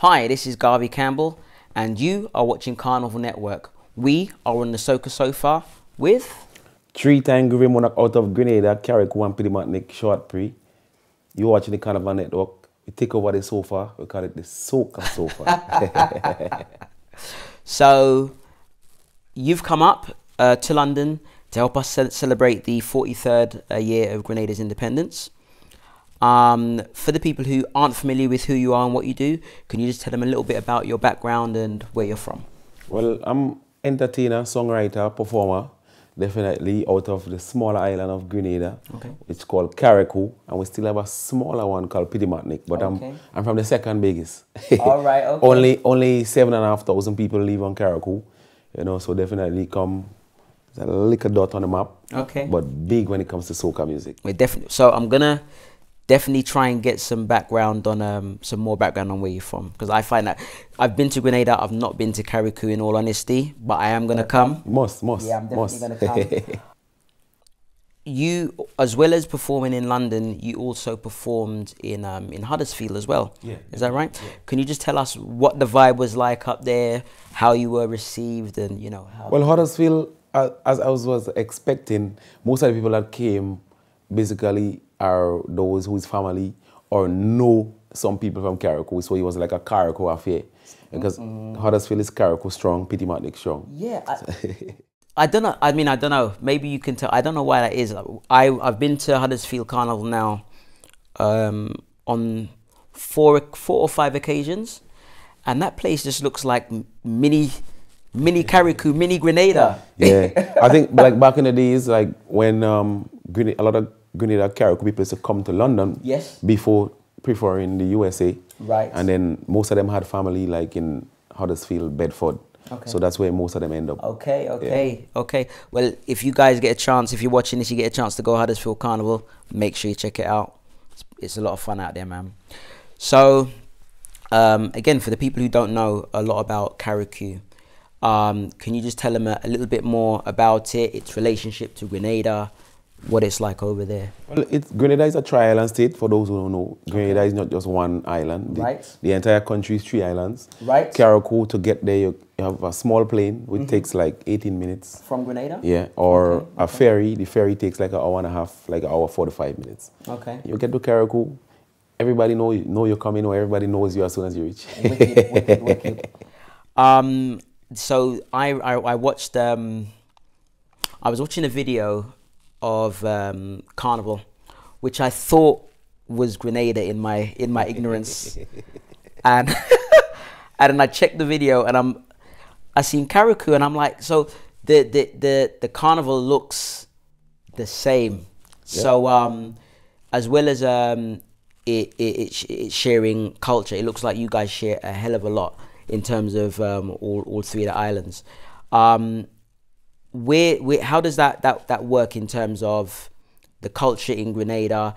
Hi, this is Garvey Campbell, and you are watching Carnevale Network. We are on the Soca Sofa with Three-time Groovy Monarch out of Grenada, Carriacou and Petite Martinique Short Pre. You're watching the Carnevale Network. We take over the sofa. We call it the Soca Sofa. so, you've come up uh, to London to help us ce celebrate the 43rd uh, year of Grenada's independence. Um, for the people who aren't familiar with who you are and what you do, can you just tell them a little bit about your background and where you're from? Well, I'm entertainer, songwriter, performer, definitely out of the smaller island of Grenada. Okay. It's called Carriacou, and we still have a smaller one called Petite Martinique, but okay. I'm I'm from the second biggest. All right, okay. only only seven and a half thousand people live on Carriacou, you know, so definitely come It's a little dot on the map. Okay. But big when it comes to soca music. We're definitely. So I'm gonna definitely try and get some background on um, some more background on where you're from because I find that I've been to Grenada, I've not been to Carriacou in all honesty, but I am gonna come. Must, must. Yeah, I'm definitely gonna come. you, as well as performing in London, you also performed in um, in Huddersfield as well. Yeah. Is that right? Yeah. Can you just tell us what the vibe was like up there, how you were received, and you know? well, Huddersfield, as I was, was expecting, most of the people that came basically are those whose family or know some people from Carriacou, so it was like a Carriacou affair. Because mm-hmm. Huddersfield is Carriacou strong, Pity Petite Martinique strong. Yeah. I, I, don't know. I mean, I don't know. Maybe you can tell. I don't know why that is. I, I've been to Huddersfield Carnival now um, on four, four or five occasions, and that place just looks like mini mini Carriacou, mini Grenada. Yeah, I think like back in the days, like when um, a lot of Grenada Carriacou people used to come to London yes. before preferring the USA. Right. And then most of them had family like in Huddersfield, Bedford. Okay. So that's where most of them end up. Okay, okay, yeah. okay. Well, if you guys get a chance, if you're watching this, you get a chance to go Huddersfield Carnival, make sure you check it out. It's, it's a lot of fun out there, man. So, um, again, for the people who don't know a lot about Carriacou, um, can you just tell them a, a little bit more about it, its relationship to Grenada, what it's like over there? Well, it's, Grenada is a tri-island state, for those who don't know. Grenada okay. is not just one island. The, right. The entire country is three islands. Right. Carriacou, to get there, you, have a small plane, which mm -hmm. takes like 18 minutes. From Grenada? Yeah, or okay. a okay. ferry. The ferry takes like an hour and a half, like an hour 45 minutes. Okay. You get to Carriacou, everybody know, you, know you're coming, or everybody knows you as soon as you reach. wicked, wicked, wicked. Um, so I, I, I watched, um, I was watching a video of um, Carnival, which I thought was Grenada in my in my ignorance, and and then I checked the video and I'm I seen Carriacou and I'm like, so the the the, the Carnival looks the same. Yeah. So um, as well as um, it, it, it, sharing culture, it looks like you guys share a hell of a lot in terms of um, all, all three of the islands. Um, where, where how does that, that that work in terms of the culture in Grenada?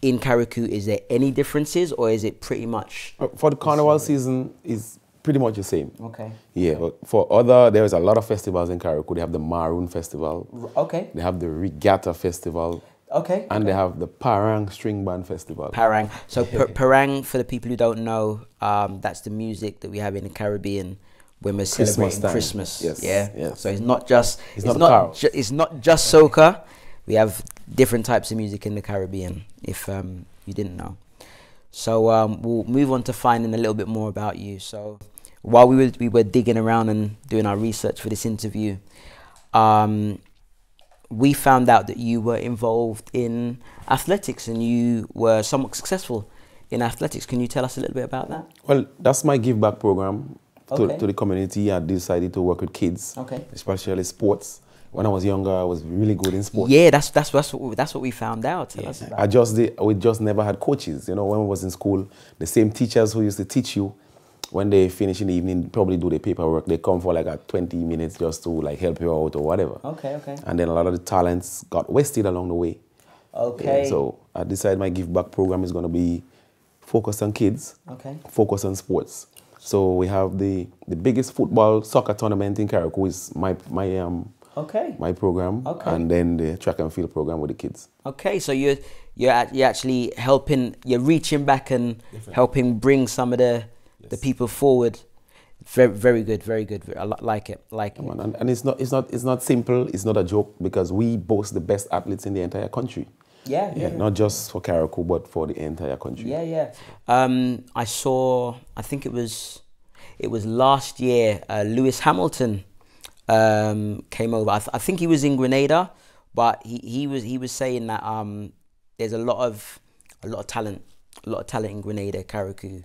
In Carriacou, is there any differences, or is it pretty much? Uh, for the carnival season, is pretty much the same. Okay. Yeah. For other, there's a lot of festivals in Carriacou. They have the Maroon Festival. Okay. They have the Regatta Festival. Okay. And okay. they have the Parang String Band Festival. Parang. So Parang, for the people who don't know, um, that's the music that we have in the Caribbean when we're Christmas celebrating time. Christmas. Yes. Yeah. Yes. So it's not just it's, it's not, not ju it's not just soca. We have different types of music in the Caribbean. If um, you didn't know. So um, we'll move on to finding a little bit more about you. So while we were we were digging around and doing our research for this interview, um, we found out that you were involved in athletics and you were somewhat successful in athletics. Can you tell us a little bit about that? Well, that's my give back program okay. to the community. I decided to work with kids, okay. especially sports. When I was younger, I was really good in sports. Yeah, that's that's that's what we, that's what we found out. Yeah. I just did, we just never had coaches. You know, when I was in school, the same teachers who used to teach you, when they finish in the evening, probably do the paperwork. They come for like a 20 minutes just to like help you out or whatever. Okay, okay. And then a lot of the talents got wasted along the way. Okay. Yeah, so I decided my give back program is going to be focused on kids. Okay. Focus on sports. So we have the, the biggest football soccer tournament in Carriacou is my my um okay my program, okay. and then the track and field program with the kids. Okay, so you're you're you're actually helping, you're reaching back and Definitely. helping bring some of the the people forward. Very, very good, very good. I like it, like it. Man, and, and it's not it's not it's not simple. It's not a joke because we boast the best athletes in the entire country. Yeah, Yeah, not just for Carriacou, but for the entire country. Yeah, yeah. Um, I saw. I think it was, it was last year. Uh, Lewis Hamilton um, came over. I, th- I think he was in Grenada, but he, he was he was saying that um, there's a lot of a lot of talent, a lot of talent in Grenada, Carriacou,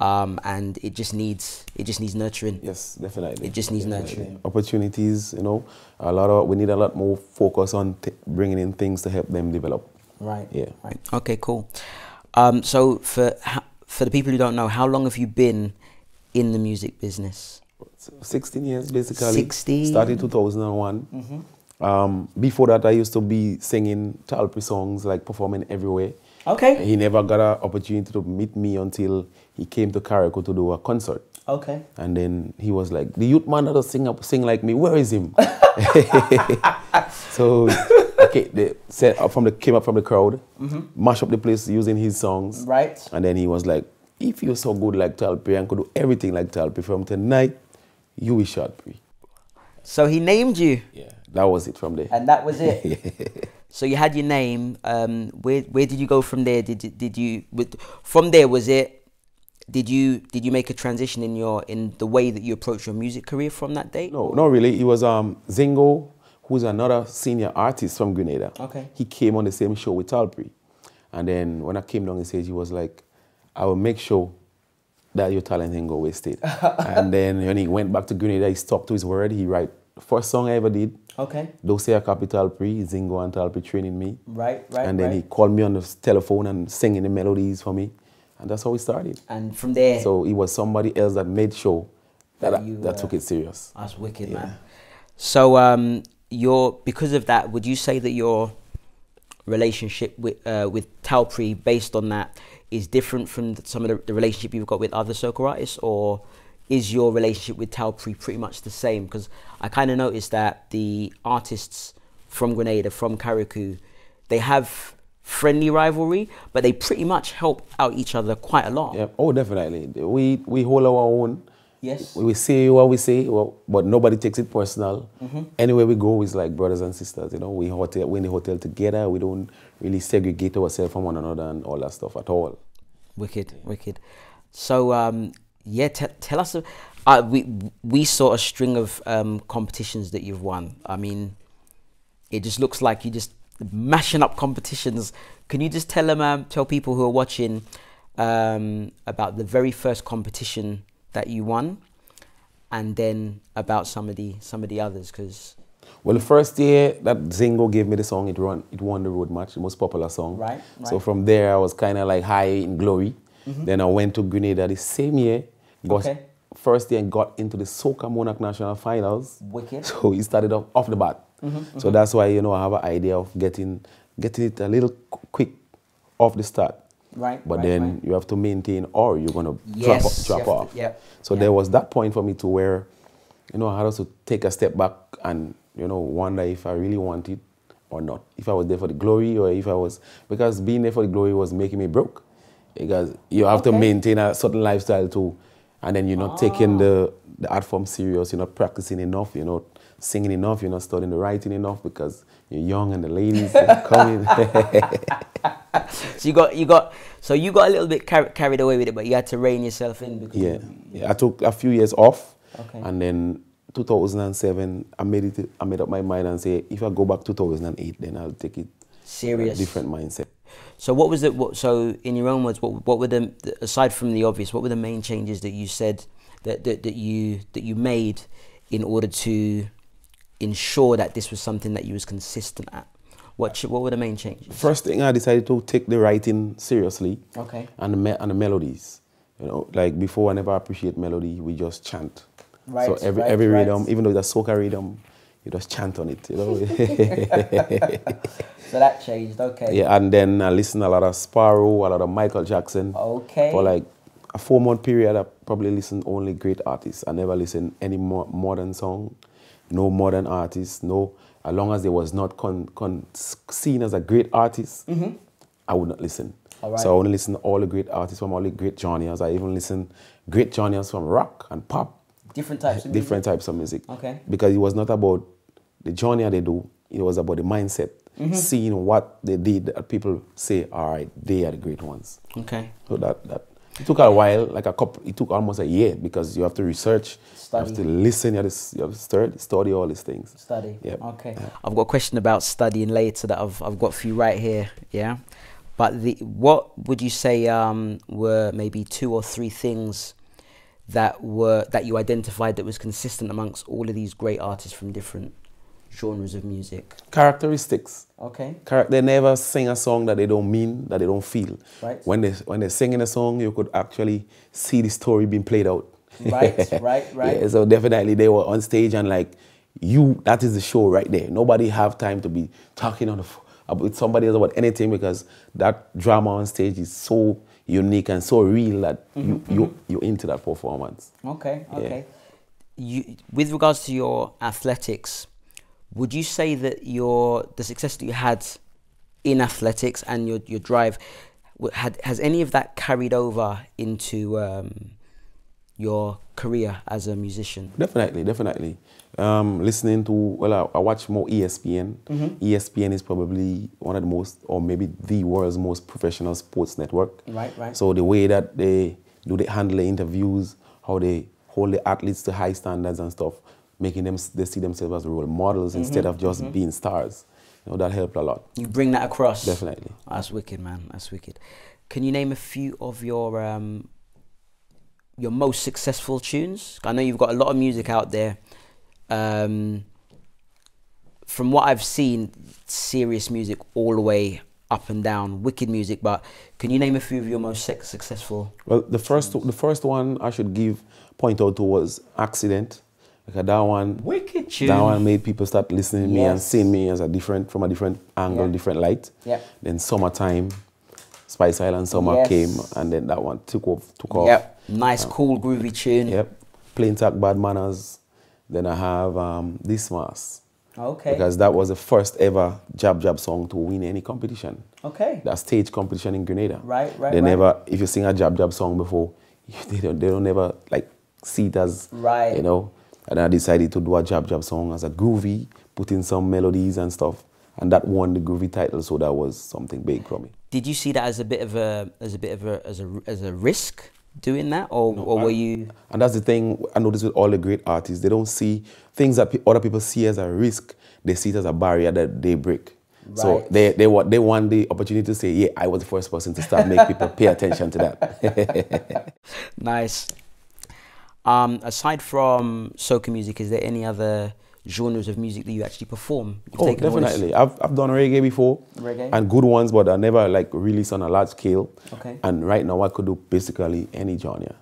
um, and it just needs it just needs nurturing. Yes, definitely. It just needs Definitely. nurturing. Opportunities, you know, a lot of we need a lot more focus on t- bringing in things to help them develop. Right. Yeah. Right. Okay. Cool. Um, so for for the people who don't know, how long have you been in the music business? 16 years basically. 16. Started 2001. Mm-hmm. Um, before that, I used to be singing Tallpree songs, like performing everywhere. Okay. He never got an opportunity to meet me until he came to Carriacou to do a concert. Okay. And then he was like, the youth man that sing up, sing like me, where is him? so okay, they said up from the came up from the crowd, mash up the place using his songs. Right. And then he was like, if you're so good like Tallpree and could do everything like Tallpree from tonight, you will Shortpree. So he named you, Yeah. That was it from there. and that was it. so you had your name. Um, where where did you go from there? Did did you from there was it? Did you did you make a transition in your in the way that you approach your music career from that day? No, not really. It was um, Zingo, who's another senior artist from Grenada. Okay. He came on the same show with Tallpree. And then when I came down the stage, he was like, I will make sure that your talent ain't go wasted. and then when he went back to Grenada, he stuck to his word. He write first song I ever did. Okay. Dosea Capital Pre, Zingo and Tallpree training me. Right. Right. and then he called me on the telephone and singing the melodies for me. And that's how we started. and from there, So it was somebody else that made sure that, That I- that uh, took it serious. that's wicked, Yeah. man. So um, your because of that, would you say that your relationship with uh, with Tallpree, based on that, is different from some of the, the relationship you've got with other soca artists, or is your relationship with Tallpree pretty much the same? Because I kind of noticed that the artists from Grenada, from Carriacou, they have friendly rivalry, but they pretty much help out each other quite a lot. Yeah. Oh, definitely. We we hold our own. Yes. We say what we say, well, but nobody takes it personal. Mm-hmm. Anywhere we go, it's like brothers and sisters. You know, we hotel, we in the hotel together. We don't really segregate ourselves from one another and all that stuff at all. Wicked, wicked. So um, yeah, t- tell us. Uh, we we saw a string of um, competitions that you've won. I mean, it just looks like you just mashing up competitions. Can you just tell them, um, tell people who are watching um, about the very first competition that you won, and then about some of the some of the others? Because Well, the first year that Zingo gave me the song, it won, it won the road match, the most popular song. Right, right. So from there, I was kind of like high in glory. Mm-hmm. Then I went to Grenada the same year. Got Okay. First year, and got into the Soca Monarch National Finals. Wicked. So he started off, off the bat. Mm-hmm, mm-hmm. So that's why you know I have an idea of getting getting it a little qu- quick off the start. Right, But right, then right. you have to maintain, or you're gonna Yes, drop, off- drop to- off. yep, So yep. there was that point for me to where, you know, I had to take a step back and you know wonder if I really want it or not. If I was there for the glory, or if I was because being there for the glory was making me broke. Because you have to maintain a certain lifestyle too, and then you're not taking the ah. the art form serious. You're not practicing enough. You're not singing enough. You're not studying the writing enough because you're young and the ladies they're coming. so you got you got so you got a little bit car- carried away with it, but you had to rein yourself in because Yeah. yeah. I took a few years off. Okay. And then 2007, I made it. I made up my mind and say, if I go back 2008, then I'll take it serious. a different mindset. So what was the what, so in your own words what what were the aside from the obvious what were the main changes that you said that that, that you that you made in order to ensure that this was something that you was consistent at? What what were the main changes? First thing, I decided to take the writing seriously. Okay. And the me- and the melodies. You know, like before, I never appreciate melody. We just chant. Right, So every right, every right. rhythm, even though it's a soca rhythm, you just chant on it. You know. So that changed. Okay. Yeah, and then I listen a lot of Sparrow, a lot of Michael Jackson. Okay. For like a four month period, I probably listened only great artists. I never listened any more modern song, no modern artists, no. As long as they was not con, con, seen as a great artist, I would not listen. So I only listen to all the great artists from all the great genres. I even listen great genres from rock and pop, Different types of music. different types of music. Okay. Because it was not about the genre they do, it was about the mindset, Mm-hmm. seeing what they did that people say, all right, they are the great ones. Okay. So that, that it took a while, like a couple, it took almost a year because you have to research, you have to listen, you have to, you have to study, study all these things. Study. Yep. Okay. I've got a question about studying later that I've, I've got for you right here. Yeah. But the, what would you say um, were maybe two or three things that were that you identified that was consistent amongst all of these great artists from different genres of music? Characteristics. Okay. Char- They never sing a song that they don't mean, that they don't feel. Right. When they when they're singing a song, you could actually see the story being played out. Right, right, right. Yeah, so definitely they were on stage and like you, that is the show right there. Nobody have time to be talking on the f- with somebody else about anything because that drama on stage is so unique and so real that mm-hmm, you mm-hmm. you you're into that performance. Okay, Yeah. okay. You, with regards to your athletics, would you say that your the success that you had in athletics and your your drive had has any of that carried over into um, your career as a musician? Definitely, definitely. Um, listening to well, I, I watch more ESPN. ESPN is probably one of the most, or maybe the world's most professional sports network. Right, right. So the way that they do they handle the interviews, how they hold the athletes to high standards and stuff, making them they see themselves as role models instead of just being stars. You know that helped a lot. You bring that across. Definitely. That's wicked, man. That's wicked. Can you name a few of your um, your most successful tunes? I know you've got a lot of music out there. Um, from what I've seen, serious music all the way up and down, wicked music. But can you name a few of your most successful? Well, the first the first one I should give point out to was accident. Because that one Wicked tune. That one made people start listening to me and seeing me as a different from a different angle, Yeah. different light. Yeah. Then summertime, Spice Island Summer Yes. came, and then that one took off. Took off. Yep. Nice, cool, groovy tune. Yep. Plain Talk Bad Manners. Then I have um, This Mass. Okay. Because that was the first ever Jab Jab song to win any competition. okay. That stage competition in Grenada. Right, right, They right. never, if you sing a Jab Jab song before, they don't, they don't never like see it as, Right. you know. And I decided to do a Jab Jab song as a groovy, put in some melodies and stuff. And that won the groovy title, so that was something big for me. Did you see that as a bit of a as a bit of a as a as a risk doing that, or or were you? And that's the thing I notice with all the great artists. They don't see things that pe- other people see as a risk. They see it as a barrier that they break. Right. So they, they, want, they want the opportunity to say, yeah, I was the first person to start make people pay attention to that. Nice. Um, aside from soca music, is there any other genres of music that you actually perform? You've oh, definitely. I've, I've done reggae before. Reggae? And good ones, but I never like released on a large scale. Okay. And right now I could do basically any genre.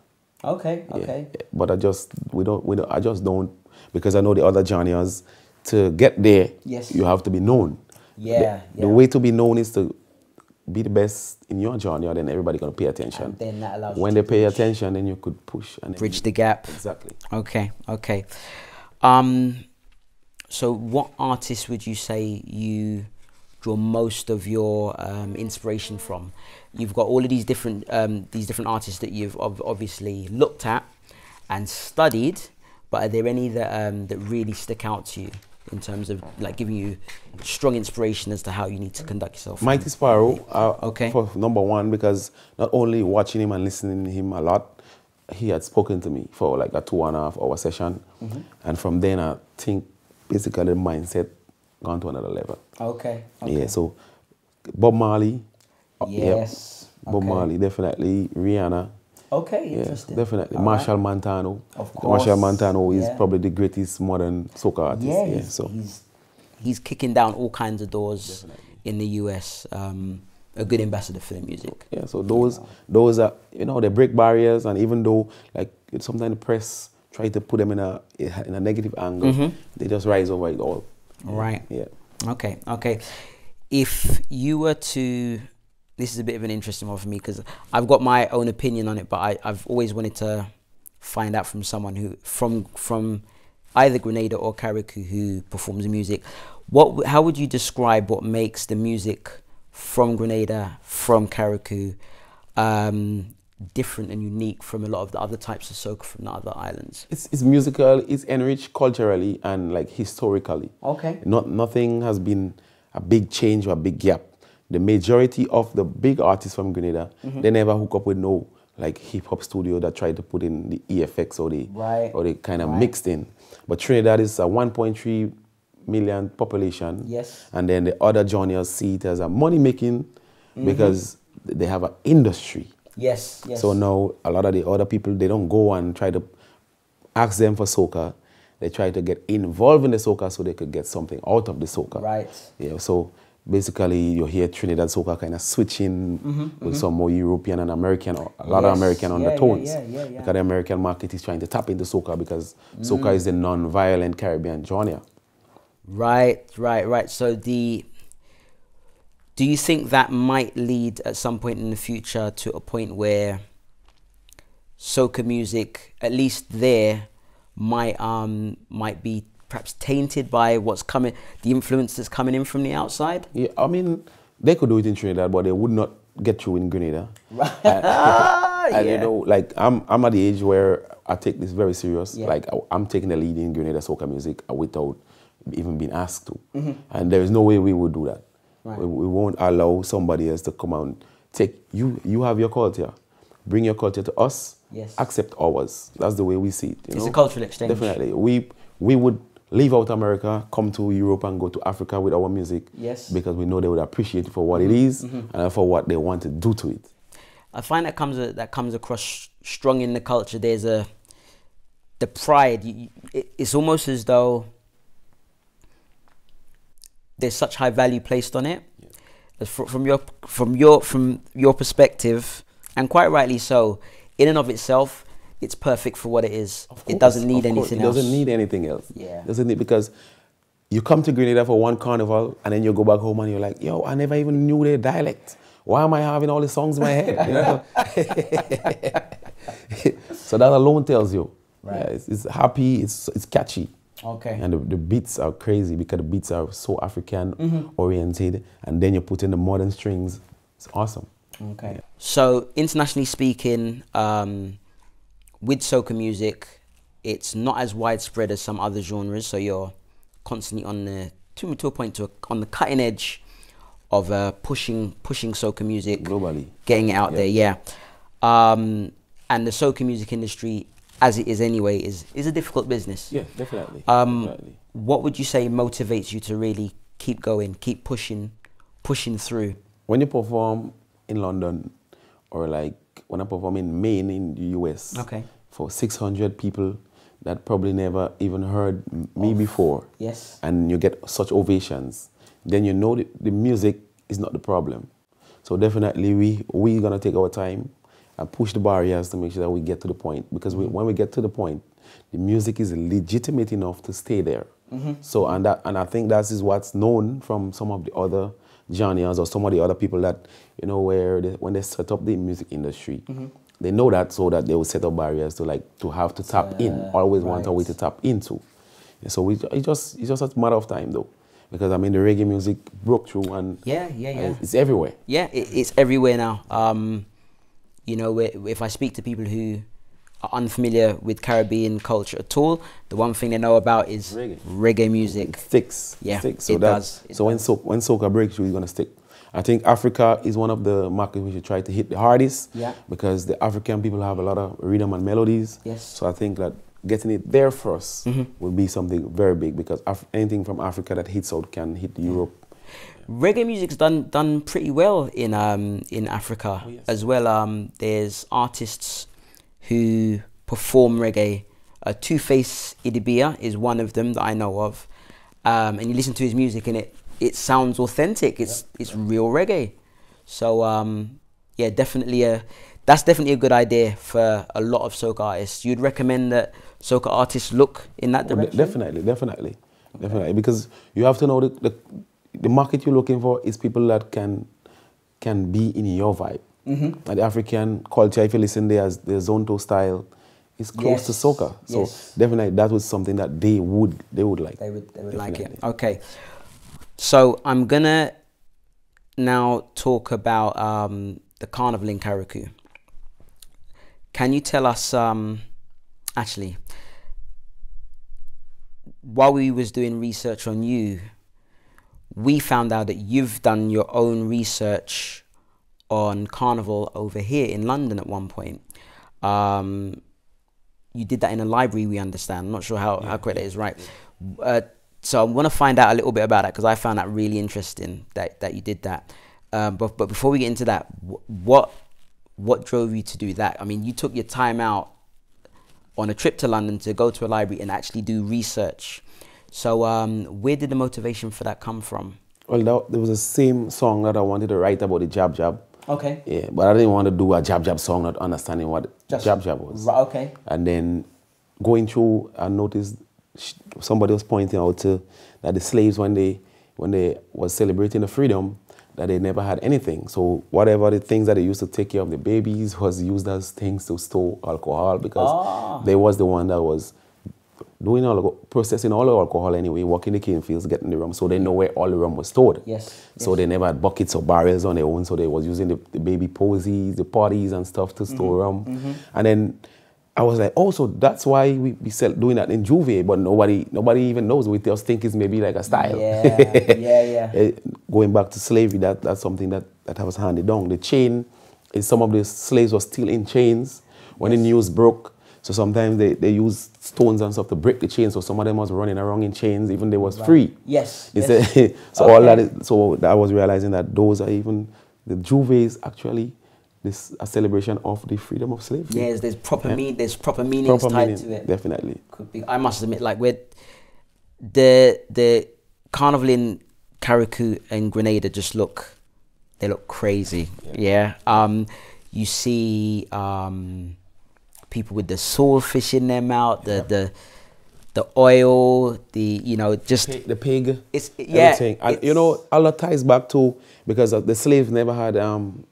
Okay. Yeah. Okay. But I just we don't we don't I just don't because I know the other genres. To get there, Yes. you have to be known. Yeah, The, yeah. the way to be known is to be the best in your genre, then everybody gonna pay attention. And then that allows when they pay push. attention, then you could push and Bridge you- the gap. Exactly. Okay. Okay. Um, so what artists would you say you draw most of your um, inspiration from? You've got all of these different um, these different artists that you've ob- obviously looked at and studied, but are there any that um, that really stick out to you in terms of like giving you strong inspiration as to how you need to conduct yourself? Mighty Sparrow, uh, Okay. for number one, because not only watching him and listening to him a lot, he had spoken to me for like a two and a half hour session. Mm-hmm. And from then, I think basically the mindset gone to another level. Okay. Yeah, so Bob Marley. uh, yep. Yes. Bob Okay. Marley, definitely. Rihanna. Okay. Yeah, Interesting. definitely. All right. Machel Montano. Of course. Machel Montano is yeah. probably the greatest modern soca artist. Yeah, Yeah, he's, so he's he's kicking down all kinds of doors in the US. Um, a good ambassador for the music. Yeah, so those those are you know they break barriers, and even though like sometimes the press try to put them in a in a negative angle, they just rise over it all. Mm-hmm. Yeah. Okay. Okay. If you were to, this is a bit of an interesting one for me because I've got my own opinion on it, but I, I've always wanted to find out from someone who from from either Grenada or Carriacou who performs music. What? How would you describe what makes the music from Grenada, from Carriacou, um, different and unique from a lot of the other types of soca from the other islands? It's, it's musical, it's enriched culturally and like historically. Okay. Not, nothing has been a big change or a big gap. The majority of the big artists from Grenada, mm-hmm. they never hook up with no like hip hop studio that tried to put in the EFX or the Right. or they kind of Right. mixed in. But Trinidad is a 1.3 million population. Yes. And then the other genres see it as a money making mm-hmm. because they have an industry. Yes, yes. So now a lot of the other people they don't go and try to ask them for soca. They try to get involved in the soca so they could get something out of the soca. Right. Yeah. So basically, you hear Trinidad soca kind of switching mm-hmm, with mm-hmm. some more European and American, or a lot of American Yeah, undertones. yeah, yeah, yeah. Because the American market is trying to tap into soca because mm. soca is a non-violent Caribbean genre. Right, right, right. So the do you think that might lead at some point in the future to a point where soca music, at least there, might um might be perhaps tainted by what's coming, the influence that's coming in from the outside? Yeah, I mean, they could do it in Trinidad, but they would not get through in Grenada. Ah, And yeah. you know, like I'm, I'm at the age where I take this very serious. Yeah. Like I, I'm taking the lead in Grenada soca music without even being asked to. Mm-hmm. And there is no way we would do that. Right. We, we won't allow somebody else to come and take you. You have your culture. Bring your culture to us. Yes. Accept ours. That's the way we see it. you It's a cultural exchange. Definitely. We we would leave out America, come to Europe, and go to Africa with our music. Yes. Because we know they would appreciate it for what it mm-hmm. is mm-hmm. and for what they want to do to it. I find that comes uh, that comes across strong in the culture. There's a the pride. You, you- it, it's almost as though there's such high value placed on it. Fr- From your from your from your perspective, and quite rightly so, in and of itself, it's perfect for what it is. Of It doesn't need anything It else. It doesn't need anything else. Yeah. Doesn't need because you come to Grenada for one carnival and then you go back home and you're like, yo, I never even knew their dialect. Why am I having all the songs in my head? You know? so that alone tells you. Right. Yeah, it's, it's happy, it's it's catchy. Okay. And the, the beats are crazy because the beats are so African Mm-hmm. oriented and then you put in the modern strings. It's awesome. Okay. So internationally speaking, um, with soca music, it's not as widespread as some other genres. So you're constantly on the to, to a point to on the cutting edge of uh, pushing pushing soca music Globally. getting it out Yeah. there. Yeah. Um, and the soca music industry, as it is anyway, is is a difficult business. Yeah, definitely. Um, definitely. what would you say motivates you to really keep going, keep pushing, pushing through? when you perform in London or like when I perform in Maine in the US Okay. for 600 people that probably never even heard me before Yes. and you get such ovations, then you know the, the music is not the problem. So definitely we we gonna take our time and push the barriers to make sure that we get to the point because we, when we get to the point, the music is legitimate enough to stay there. Mm-hmm. So and that and I think that is what's known from some of the other genres or some of the other people that you know where they, when they set up the music industry, they know that so that they will set up barriers to like to have to tap in. Uh, Always want a way to tap into. And so we, it's just it's just a matter of time though, because I mean the reggae music broke through and Yeah, yeah, yeah. it's everywhere. Yeah, it, it's everywhere now. Um, you know, if I speak to people who are unfamiliar with Caribbean culture at all, the one thing they know about is Reggae. reggae music. It sticks. Yeah, sticks. So it does, it so when so when soca breaks through, it's gonna stick. I think Africa is one of the markets we should try to hit the hardest. Yeah. Because the African people have a lot of rhythm and melodies. Yes. So I think that getting it there 1st Mm-hmm. will be something very big because Af- anything from Africa that hits out can hit Europe. Reggae music's done done pretty well in um in Africa Oh, yes. as well. Um, there's artists who perform reggae. Uh, Two Face Idibia is one of them that I know of, um, and you listen to his music and it it sounds authentic. It's it's real reggae. So um, yeah, definitely a that's definitely a good idea for a lot of soca artists. You'd recommend that soca artists look in that Oh, direction. definitely, definitely, definitely. Because you have to know the, the the market you're looking for is people that can can be in your vibe. Mm-hmm. And the African culture, if you listen, there's the Zonto style is close to soca. So yes. definitely, that was something that they would they would like. They would they would like it. Okay. So I'm gonna now talk about um, the carnival in Carriacou. Can you tell us, um, actually, while we was doing research on you, we found out that you've done your own research on carnival over here in London at one point. Um, you did that in a library, we understand. I'm not sure how, yeah, how correct that is, right? Uh, so I want to find out a little bit about that because I found that really interesting that, that you did that. Um, but, but before we get into that, what what drove you to do that? I mean, you took your time out on a trip to London to go to a library and actually do research. So um, where did the motivation for that come from? Well, that, there was the same song that I wanted to write about the jab jab. Okay. Yeah, but I didn't want to do a jab jab song, not understanding what Just, jab jab was. Right, okay. And then going through, I noticed somebody was pointing out to, that the slaves when they when they was celebrating the freedom, that they never had anything. So whatever the things that they used to take care of the babies was used as things to store alcohol because ah. they was the one that was doing all processing all the alcohol anyway, working the cane fields, getting the rum, so they know where all the rum was stored. Yes. So yes. they never had buckets or barrels on their own, so they was using the, the baby posies, the parties and stuff to store mm -hmm. rum. Mm -hmm. And then I was like, oh, so that's why we, we sell doing that in J'ouvert, but nobody nobody even knows. We just think it's maybe like a style. Yeah, yeah, yeah. Eh, going back to slavery, that, that's something that, that was handed down. The chain, is some of the slaves were still in chains when yes. the news broke. So sometimes they, they use stones and stuff to break the chains. So some of them was running around in chains, even they was right. free. Yes. yes. so okay. all that is, so I was realizing that those are even the J'ouverts actually this a celebration of the freedom of slavery. Yes, there's proper yeah. mean there's proper meanings proper tied meaning, to it. Definitely. Could be. I must admit, like with the the carnival in Carriacou and Grenada just look they look crazy. Yeah. yeah. Um, you see um, people with the swordfish in their mouth, the the the oil, the you know just the pig. The pig it's yeah. Everything. And you know, a lot ties back to because the slaves never had um,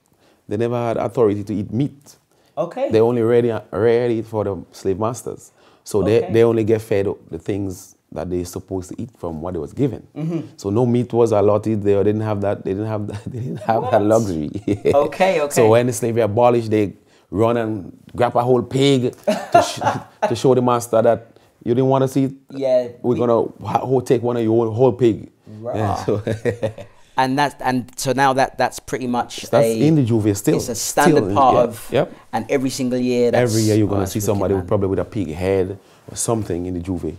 they never had authority to eat meat. Okay. They only ready reared it for the slave masters. So okay. they, they only get fed the things that they're supposed to eat from what they was given. Mm -hmm. So no meat was allotted. They didn't have that. They didn't have that. They didn't have what? that luxury. okay, okay. So when the slavery abolished, they run and grab a whole pig to, sh to show the master that you didn't want to see. Yeah. We're we, gonna take one of your whole pig. Right. Yeah, so and that's and so now that that's pretty much that's a, in the J'ouvert still. It's a standard still, part yeah, of. Yep. And every single year. every year you're gonna oh, see somebody with, probably with a pig head or something in the J'ouvert.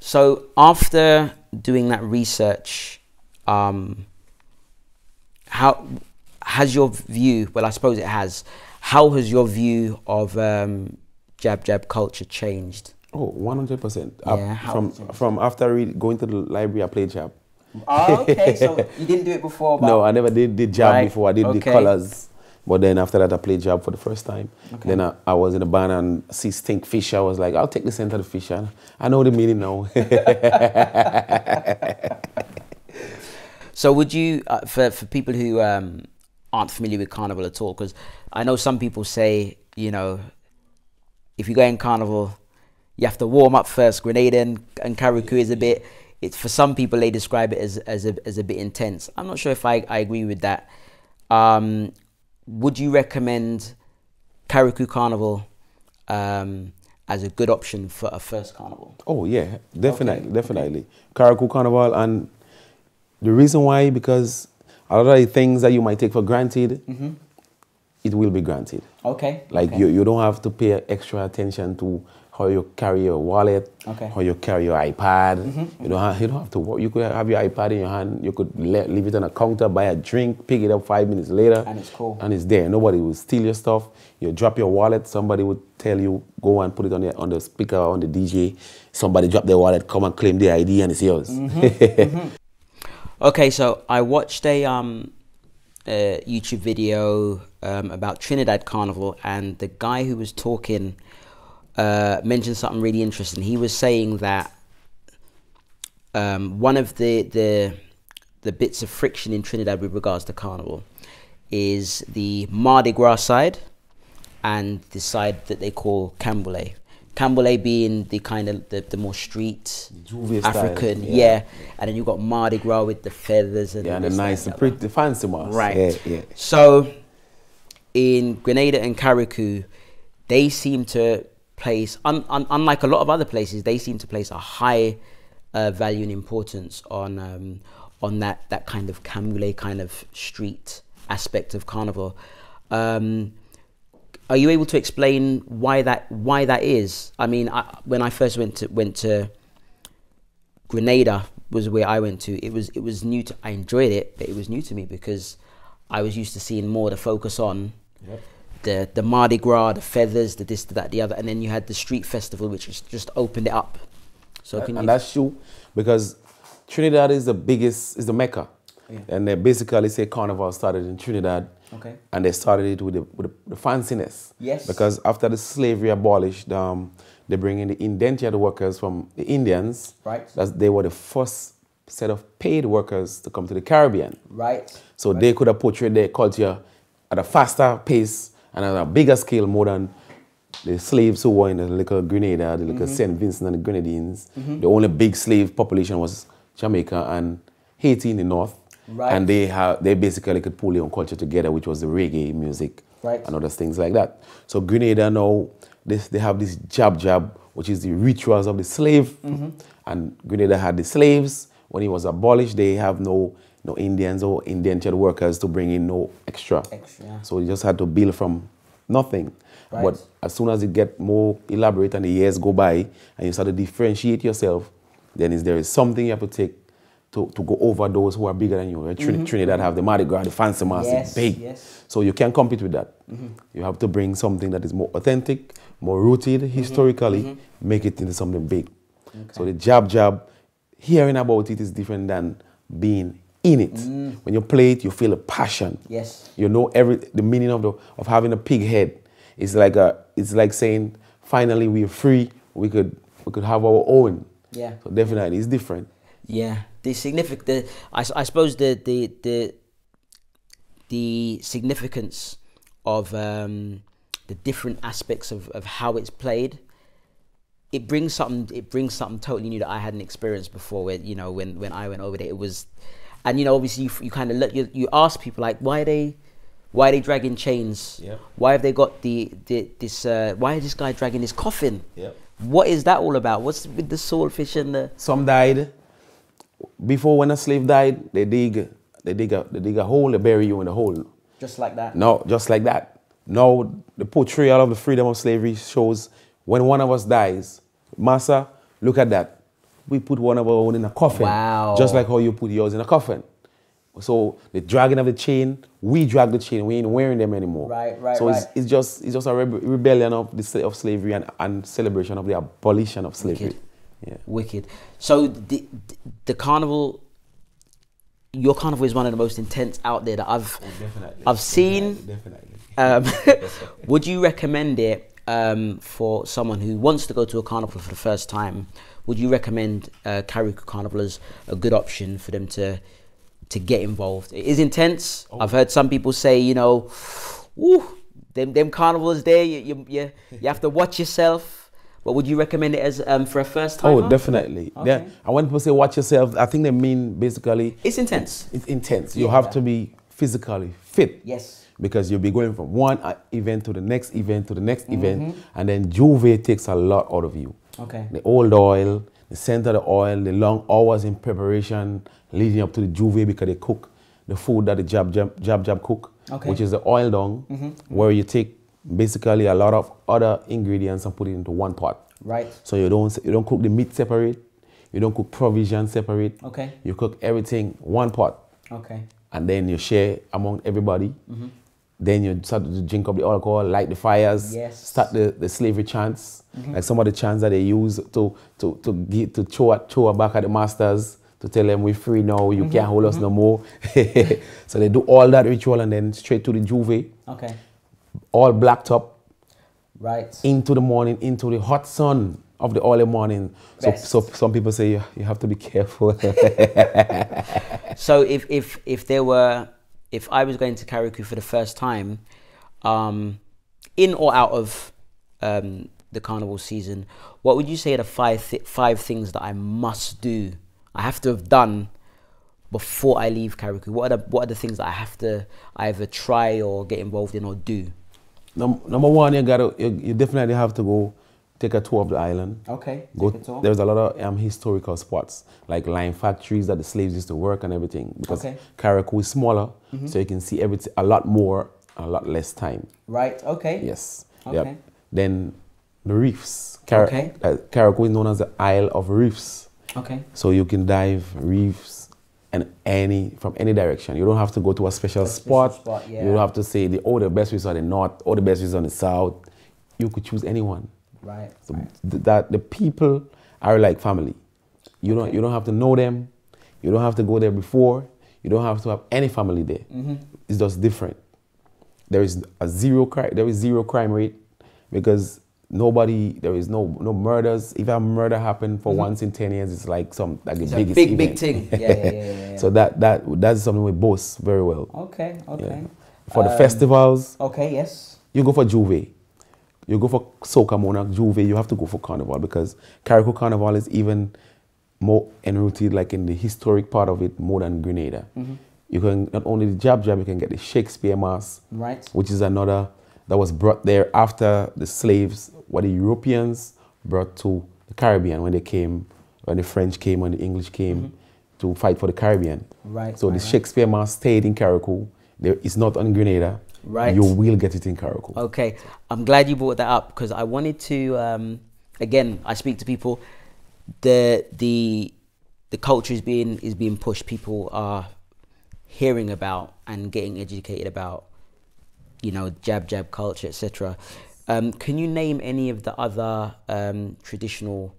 So after doing that research, um, how has your view? Well, I suppose it has. How has your view of um, jab jab culture changed? Oh, 100%. Yeah, from, from after going to the library, I played jab. Oh, okay. so you didn't do it before? no, I never did, did jab right. before. I did okay. the colors. But then after that, I played jab for the first time. Okay. Then I, I, was in a band and see stink fish. I was like, I'll take the center of the fish. I know the meaning now. so would you, uh, for, for people who um, aren't familiar with carnival at all, because I know some people say, you know, if you go in carnival, you have to warm up first. Grenada and, and Carriacou is a bit it's for some people they describe it as as a, as a bit intense. I'm not sure if I, I agree with that. Um, would you recommend Carriacou Carnival um, as a good option for a first carnival? Oh yeah, definitely, okay. definitely. Carriacou Carnival, and the reason why because a lot of the things that you might take for granted, mm -hmm. It will be granted. Okay. Like okay. you, you don't have to pay extra attention to how you carry your wallet, okay. how you carry your iPad. Mm -hmm. You don't have, you don't have to work. You could have your iPad in your hand. You could let, leave it on a counter, buy a drink, pick it up five minutes later, and it's cool. And it's there. Nobody will steal your stuff. You drop your wallet. Somebody would tell you go and put it on the on the speaker on the DJ. Somebody drop their wallet, come and claim the ID, and it's yours. Mm -hmm. mm -hmm. Okay, so I watched a um, a YouTube video um, about Trinidad Carnival, and the guy who was talking uh, mentioned something really interesting. He was saying that um, one of the, the the bits of friction in Trinidad with regards to carnival is the Mardi Gras side and the side that they call Canboulay. Canboulay being the kind of the, the more street J'ouvert style, African, yeah. yeah. And then you've got Mardi Gras with the feathers and Yeah, and the nice, the pretty, the fancy ones. Right. Yeah, yeah. So in Grenada and Carriacou, they seem to place, un, un, unlike a lot of other places, they seem to place a high uh, value and importance on um, on that that kind of Canboulay kind of street aspect of carnival. Um, are you able to explain why that why that is? I mean, I, when I first went to went to Grenada was where I went to. It was it was new to I enjoyed it, but it was new to me because I was used to seeing more the focus on Yep. the the Mardi Gras, the feathers, the this, the that, the other, and then you had the street festival, which just, just opened it up. So can and that's true because Trinidad is the biggest, is the mecca. Yeah. And they basically say carnival started in Trinidad. Okay. And they started it with the, with the, fanciness. Yes. Because after the slavery abolished, um, they bring in the indentured workers from the Indians. Right. That's, they were the first set of paid workers to come to the Caribbean. right. So they could have portrayed their culture at a faster pace and at a bigger scale more than the slaves who were in the little Grenada, the little St. Vincent and the Grenadines. The only big slave population was Jamaica and Haiti in the north. Right. And they have they basically could pull their own culture together, which was the reggae music Right. and other things like that. So Grenada now this, they have this jab jab, which is the rituals of the slave. Mm-hmm. And Grenada had the slaves. When it was abolished, they have no no Indians or indentured workers to bring in no extra. Extra. So you just had to build from nothing. Right. But as soon as it get more elaborate and the years go by and you start to differentiate yourself, then is there is something you have to take to, to go over those who are bigger than you. Right? Trin- Trinidad have the Mardi Gras, the fancy mass, Mm-hmm. Yes, big. yes. Mm-hmm. So you can't compete with that. You have to bring something that is more authentic, more rooted Mm-hmm. historically, make it into something big. So the jab jab, hearing about it is different than being in it. When you play it, you feel a passion. Mm. Yes. You know every the meaning of the of having a pig head. It's like a it's like saying finally we're free. We could we could have our own. Yeah. So definitely it's different. Yeah, the significant. The, I, I suppose the the the the significance of um, the different aspects of, of how it's played. It brings something. It brings something totally new that I hadn't experienced before. When you know when when I went over there, it was, and you know obviously you, you kind of look you, you ask people like why are they, why are they dragging chains? Yep. Why have they got the, the this? Uh, why is this guy dragging this coffin? Yep. What is that all about? What's with the swordfish and the? Some died before when a slave died. They dig they dig a they dig a hole. They bury you in the hole. Just like that. No, just like that. Now the portrayal of the freedom of slavery shows when one of us dies, Massa, look at that. We put one of our own in a coffin. Wow. Just like how you put yours in a coffin. So the dragging of the chain, we drag the chain. We ain't wearing them anymore. Right, right, So It's, right. it's just it's just a rebellion of the of slavery and, and celebration of the abolition of slavery. Wicked. Yeah. Wicked. So the the carnival, your carnival is one of the most intense out there that I've Definitely. I've seen. Definitely. Um, would you recommend it um, for someone who wants to go to a carnival for the first time? Would you recommend uh, Carnival as a good option for them to to get involved? It is intense. I've heard some people say, you know, woo, them them carnivals there, you you, you, you have to watch yourself. But would you recommend it as um, for a first time? Oh, definitely. Okay. Yeah. And when people say watch yourself, I think they mean basically It's intense. it's intense. You Yeah. have to be physically fit. Yes. Because you'll be going from one uh, event to the next event to the next Mm-hmm. event, and then J'ouvert takes a lot out of you. Okay. The old oil, the center of the oil, the long hours in preparation leading up to the J'ouvert because they cook the food that the jab jab jab, jab cook, Okay. which is the oil down, where you take basically a lot of other ingredients and put it into one pot. Right. So you don't you don't cook the meat separate, you don't cook provision separate. Okay. You cook everything one pot, Okay. and then you share among everybody. Mm-hmm. Then you start to drink up the alcohol, light the fires, Yes. Mm-hmm. start the, the slavery chants, like some of the chants that they use to to to give to throw throw back at the masters to tell them we're free now, Mm-hmm. you can't hold us no more. so they do all that ritual and then straight to the J'ouvert, Okay. All blacked up, Right. into the morning, into the hot sun of the early morning. So, Best. so some people say you, you have to be careful. So if if if there were if I was going to Carriacou for the first time, um, in or out of um, the carnival season, what would you say are the five th- five things that I must do? I have to have done before I leave Carriacou. What are the what are the things that I have to either try or get involved in or do? Num- number one, you gotta you, you definitely have to go take a tour of the island. Okay. Go, a there's a lot of um, historical spots like lime factories that the slaves used to work and everything because Okay. Is smaller, so you can see everything a lot more, a lot less time. Right. Okay. Yes. Okay. Yep. Then the reefs. Car- Okay. Uh, is known as the Isle of Reefs. Okay. So you can dive reefs and any from any direction. You don't have to go to a special, special spot. spot, yeah. You don't have to say the oh the best reefs are the north or the best reefs are the south. You could choose anyone. Right. So th- that the people are like family. You don't Okay. you don't have to know them. You don't have to go there before. You don't have to have any family there. Mm-hmm. It's just different. There is a zero crime. There is zero crime rate because nobody. There is no no murders. If a murder happened for once in ten years, it's like some like. It's the a biggest big, big thing. Yeah, yeah, yeah, yeah, so that that that's something we boast very well. Okay. Okay. For the Um, festivals, Okay. Yes. you go for J'ouvert. You go for Soca Monarch, J'ouvert, you have to go for Carnival because Carriacou Carnival is even more enrooted like in the historic part of it more than Grenada. Mm-hmm. You can not only the Jab Jab, you can get the Shakespeare Mass, Right. which is another that was brought there after the slaves, what the Europeans brought to the Caribbean when they came, when the French came, when the English came to fight for the Caribbean. Right, So right, the right. Shakespeare Mass stayed in Carriacou. There, it's not on Grenada. Right. You will get it in Carriacou. Okay, I'm glad you brought that up because I wanted to. Um, again, I speak to people. The the the culture is being is being pushed. People are hearing about and getting educated about, you know, jab jab culture, etc. Um, can you name any of the other um, traditional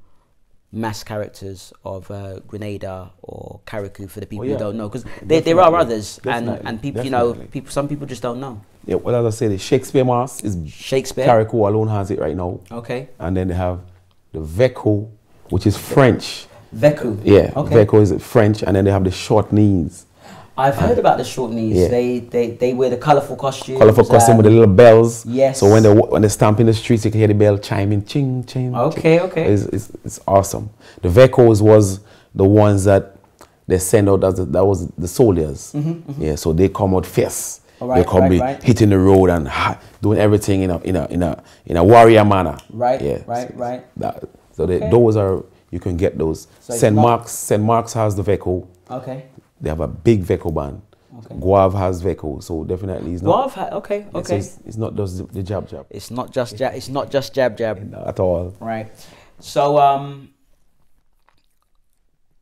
mass characters of uh, Grenada or Carriacou for the people Oh, yeah. who don't know? Because there, there are others, and, Definitely. and people, you know, people. Some people just don't know. Yeah, well, as I say, the Shakespeare Mass is Shakespeare. Carriacou alone has it right now, Okay. and then they have the Veco, which is French. Veku. Yeah, Okay. Veco is French, and then they have the Shortknees, I've heard about the Shortknees. Yeah. They, they they wear the colourful costumes. colorful costume with the um, little bells. yes. So when they when they stamp in the streets, you can hear the bell chiming, ching, ching. Okay, ching. okay. It's, it's, it's awesome. The Vecos was the ones that they send out as the, that was the soldiers. Yeah, so they come out fierce. All right, they come right, be right. hitting the road and ha- doing everything in a in a in a in a warrior manner. Right, Yeah. right, so, right. That, so they, those are you can get those. So Saint Mark's Saint Mark's has the Veco. Okay. They have a big Veco band. Okay. Gouyave has Veco, so definitely it's not. Gouyave. Ha- okay. yeah, so Okay. it's, it's not just the, jab jab it's not just jab. It's not just jab jab. at all. Right. So um,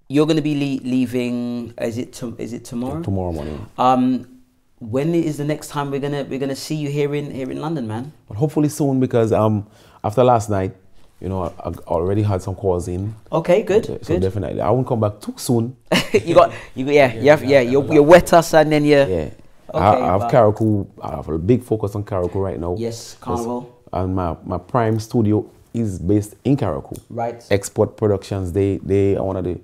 you're going to be le- leaving. Is it to, is it tomorrow? Tomorrow morning. Um, when is the next time we're gonna we're gonna see you here in here in London, man? But hopefully soon because um after last night, you know, I, I already had some calls in. Okay. Good. So good. definitely, I won't come back too soon. you got you got- yeah you have yeah you you wet us and then you Yeah. Okay, I, I have Carriacou. I have a big focus on Carriacou right now. yes carnival And my, my prime studio is based in Carriacou. right Export Productions, they they are one of the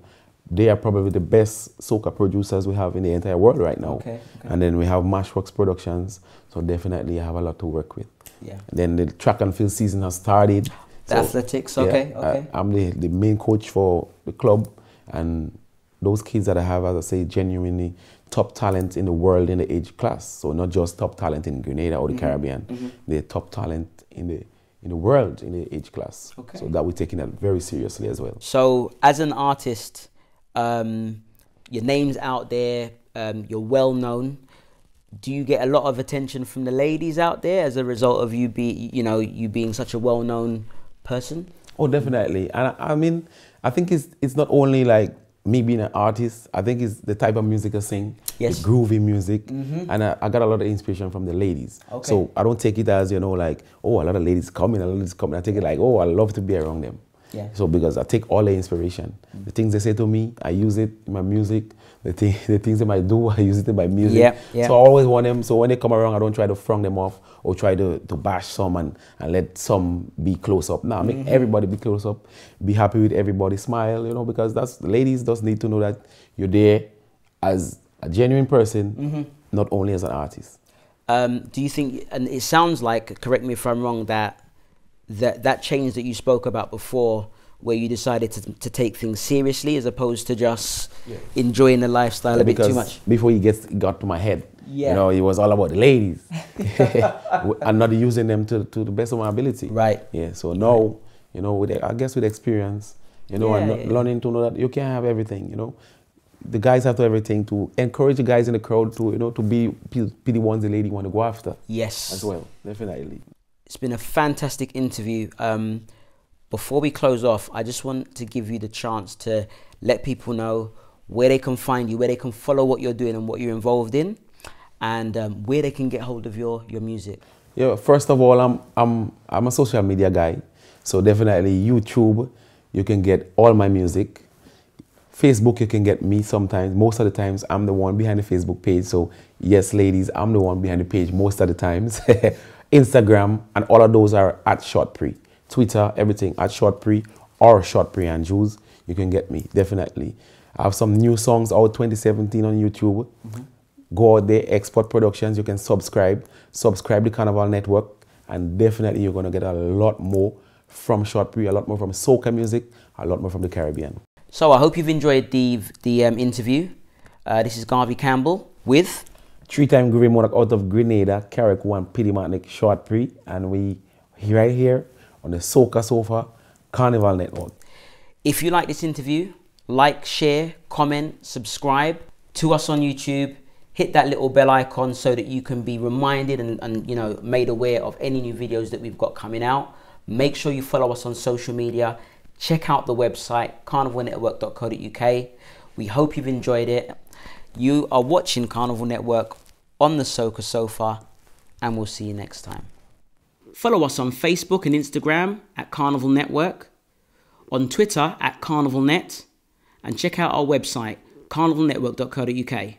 they are probably the best soca producers we have in the entire world right now. Okay, okay. And then we have Mashworks Productions, so definitely I have a lot to work with. yeah Then the track and field season has started. The athletics, okay, okay. I, am the, the main coach for the club, and those kids that I have, as I say, genuinely top talent in the world in the age class. So not just top talent in Grenada or the Mm-hmm. Caribbean, they're top talent in the in the world in the age class. Okay. So that we're taking that very seriously as well. so as an artist um your name's out there um you're well known do you get a lot of attention from the ladies out there as a result of you be you know you being such a well known person Oh, definitely. And I, I mean, I think it's it's not only like me being an artist. I think it's the type of music I sing, Yes. the groovy music, mm-hmm. and I, I got a lot of inspiration from the ladies. Okay. So I don't take it as you know like oh a lot of ladies coming, a lot of ladies coming. I take it like oh I love to be around them. Yeah. So because I take all the inspiration, mm. the things they say to me, I use it in my music. The thing, the things they might do, I use it in my music. Yeah, yeah. So I always want them. So when they come around, I don't try to front them off or try to, to bash some and, and let some be close up. Now, make Mm-hmm. everybody be close up. Be happy with everybody. Smile, you know, because that's the ladies just need to know that you're there as a genuine person, Mm-hmm. not only as an artist. um do you think and it sounds like correct me if i'm wrong that that that change that you spoke about before, where you decided to, to take things seriously as opposed to just Yeah. enjoying the lifestyle a bit too much. before he gets it got to my head. Yeah. You know, it was all about the ladies. I'm not using them to, to the best of my ability. Right. Yeah. So now, you know, with I guess with experience, you know, and Yeah, yeah. learning to know that you can't have everything. You know, the guys have to everything to encourage the guys in the crowd to you know to be be be the ones the lady want to go after Yes. as well. Definitely. It's been a fantastic interview. Um, before we close off, I just want to give you the chance to let people know where they can find you, where they can follow what you're doing and what you're involved in, and um, where they can get hold of your, your music. Yeah, first of all, I'm I'm I'm a social media guy, so definitely YouTube, you can get all my music. Facebook, you can get me sometimes. Most of the times, I'm the one behind the Facebook page. So yes, ladies, I'm the one behind the page most of the times. Instagram and all of those are at Shortpree. Twitter, everything at Shortpree or Shortpree and Juice. You can get me definitely. I have some new songs out 2017 on YouTube. Go out there, Export Productions. You can subscribe, subscribe to Carnevale Network, and definitely you're gonna get a lot more from Shortpree, a lot more from soca music, a lot more from the Caribbean. So I hope you've enjoyed the, the um, interview. Uh, this is Garvey Campbell with Three-time Grammy winner out of Grenada, Carrick One, Petite Martinique, Shortpree, and we right here on the Soca Sofa Carnevale Network. If you like this interview, like, share, comment, subscribe to us on YouTube. Hit that little bell icon so that you can be reminded and, and you know made aware of any new videos that we've got coming out. Make sure you follow us on social media. Check out the website carnevalenetwork.co.uk. We hope you've enjoyed it. You are watching Carnevale Network on the Soca Sofa, and we'll see you next time. Follow us on Facebook and Instagram at Carnevale Network on Twitter at CarnivalNet, and check out our website, carnevalenetwork.co.uk.